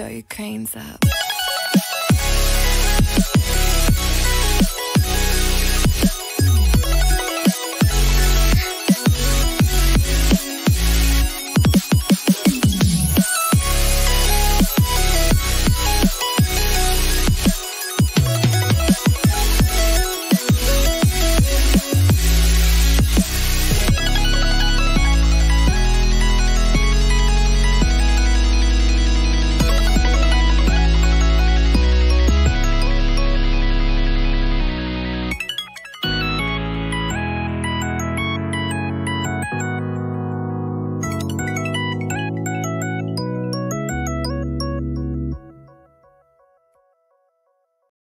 Throw your cranes up.